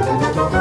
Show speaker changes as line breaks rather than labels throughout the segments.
tocó.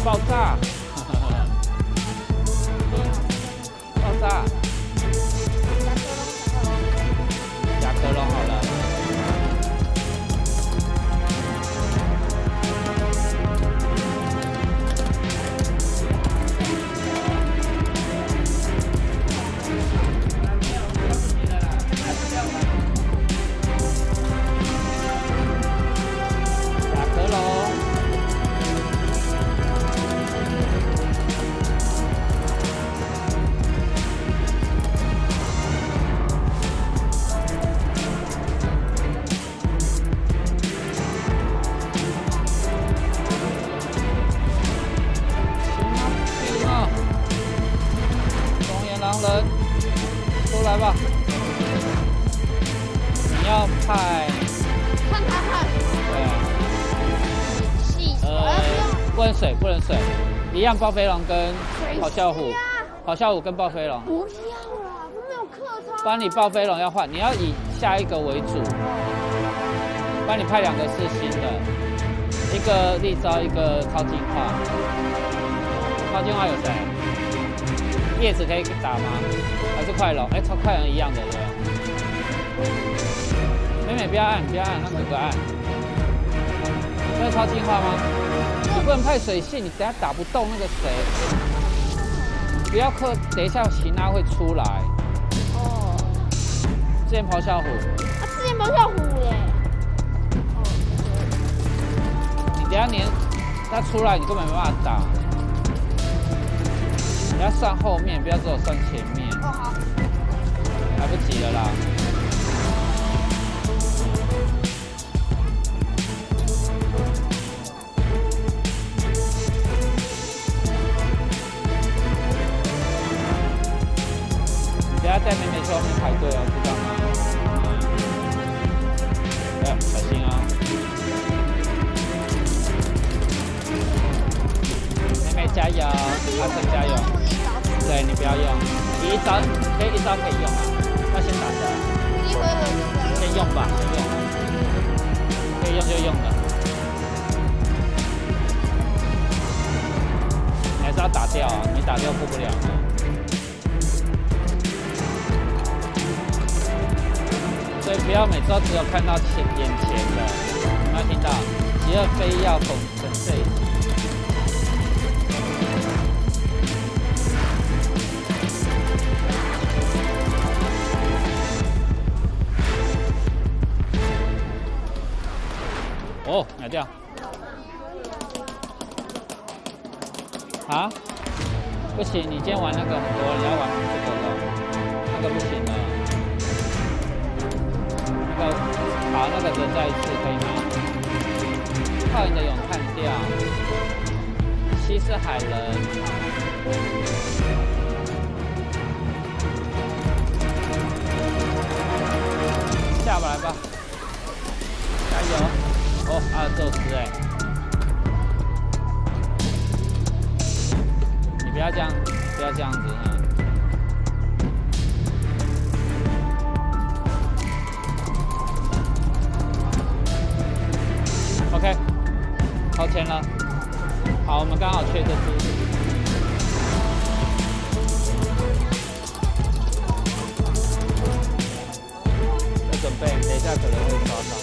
faltar. 狼人，出来吧！你要派，
看他看，
对啊，
细，
呃，不能水，不能水，一样暴飞龙跟咆哮虎，咆哮虎跟暴飞龙，
不要啦，都没有客舱。
帮你暴飞龙要换，你要以下一个为主，帮你派两个是新的，一个立招，一个超进化。超进化有谁？叶子可以打吗？还是快龙？哎、超快龙一样的对吧？妹妹不要按，不要按，让哥哥按。这是超进化吗？你不能派水系，你等下打不动那个谁。不要克，等一下奇娜会出来。
哦，
之前咆哮虎，
啊，之前咆哮虎嘞。
你等下连他出来，你根本没办法打。你要算后面，不要只有算前面，
哦，好，
来不及了啦。你等一下在妹妹去后面排队哦，加油，阿成加油。对你不要用，你一招可以一招可以用啊，要先打下来，
一回合就可以。
先用吧，先用，可以用就用了。还是要打掉啊，你打掉过不了的。所以不要每次都只有看到前眼前的，有没有听到？极恶非要粉粉碎。哦，秒掉。啊？不行，你今天玩那个很多，你要玩这个了，那个不行了。那个，好，那个人再一次可以吗？靠你的勇看掉。西式海人。下不来吧，啊宙斯哎，你不要这样，不要这样子哈。OK，超前了。好，我们刚好缺这只。要准备，等一下可能会抓到。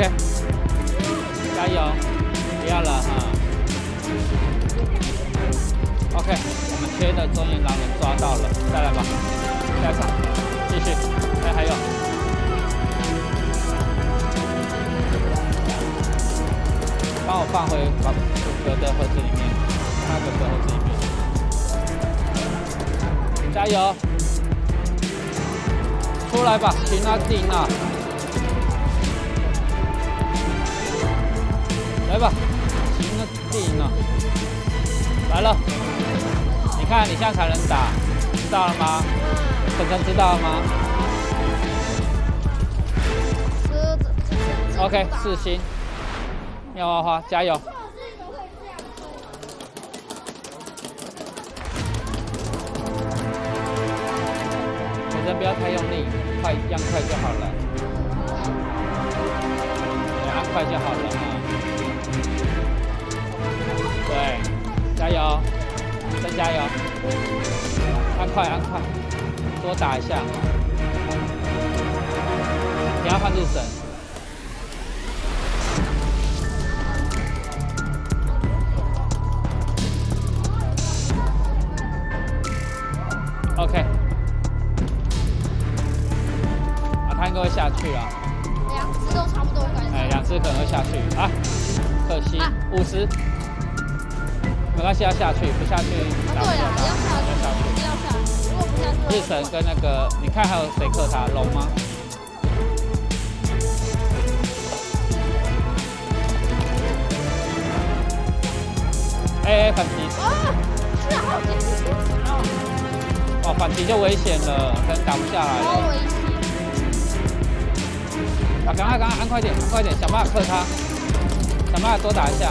OK，加油，不要了哈。OK，我们缺的中原狼人抓到了，再来吧，下一场继续。哎，还有，帮我放回把哥的盒子里面，那个盒子里面。加油！出来吧，行啊，顶啊！吧，行啊，顶啊！来了，你看你现在才能打，知道了吗？晨晨知道了吗？OK，四星，妙花花加油！晨晨不要太用力，快一样快就好了，对，按快就好了啊。对，加油，再加油，按快按快，多打一下。你要换日神。OK，啊，他应该会下去啊，
两只都差不多，感
哎，
觉。
两只可能会下去啊，可惜
啊
五十，没关系，要下去，不下去
啊，
打不
对啊，
了
要下
他，
去，
要下去。
要。如果不下去，
日神跟那个，你看还有谁克他龙吗？哎哎，反击！
啊，是好几只哦，
哦，反击就危险了，可能打不下来了。啊，赶快赶快按快点，按快点，想办法克他，想办法多打一下。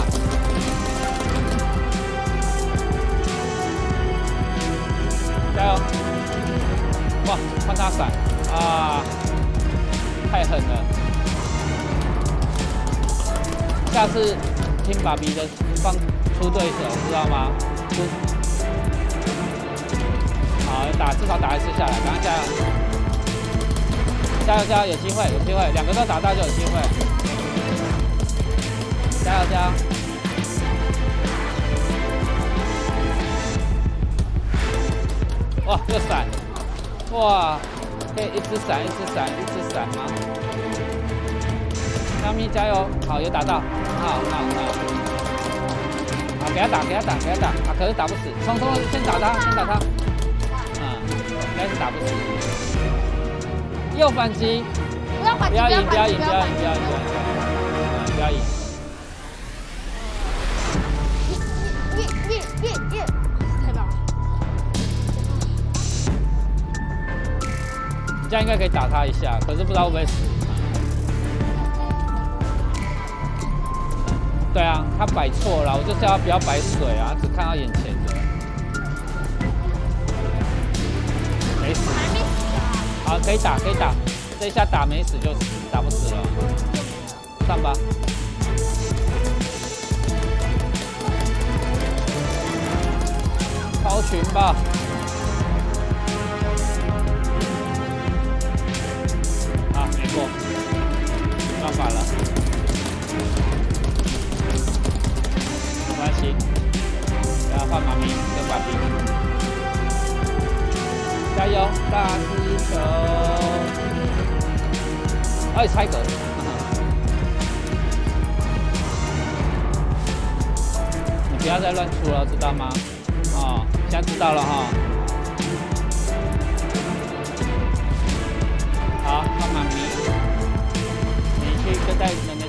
加油！哇，换他伞啊，太狠了！下次听爸比的放出对手，知道吗？出好打，至少打一次下来，赶快加油！加油加油，有机会有机会，两个都打到就有机会。加油加油！哇，又闪！哇，可以一直闪，一直闪，一直闪吗？小咪加油！好，有打到，很好，很好，很好。好，给他打，给他打，给他打。啊，可是打不死，冲冲，先打他，先打他。啊，应该是打不死。又反击，
不要反击，
不要赢，不要赢，不要赢，不要赢，
不要
不要
反
赢，嗯不要赢。这样应该可以打他一下，可是不知道会不会死。对啊，他摆错了，我就叫他不要摆水啊，只看到眼前的。没死，好，可以打，可以打，这一下打没死就死，打不死了。上吧。超群吧。没办法了，没关系，给他换妈咪跟爸比，加油，大师球！哎，猜格，你不要再乱出了，知道吗？哦，现在知道了哈。好，换妈咪，在袋子里面